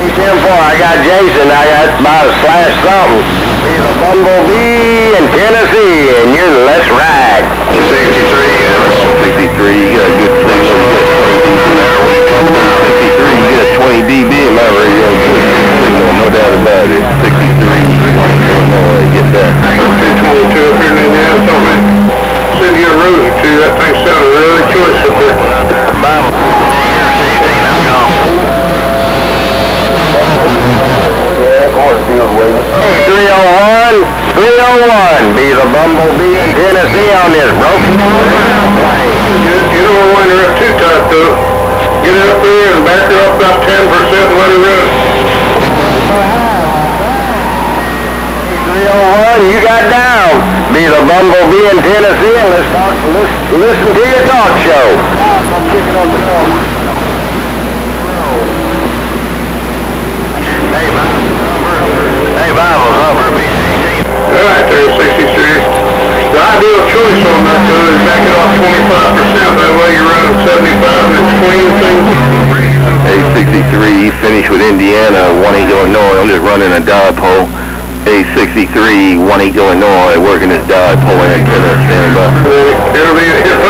Hey, 10 I got Jason. I got about a slash something. He's a bumblebee in Tennessee, and you're Let's Ride. 63, 801 be the Bumblebee in Tennessee on this broken You know when you're up too tight though. Get up there and back her up about 10% and let her run. 301, you got down. Be the Bumblebee in Tennessee and let's talk, listen, listen to your talk show. I'm. Hey, Bob. Indiana, 1 Illinois. I'm just running a dipole. A63, 1 Illinois, working this antenna, by. It'll be,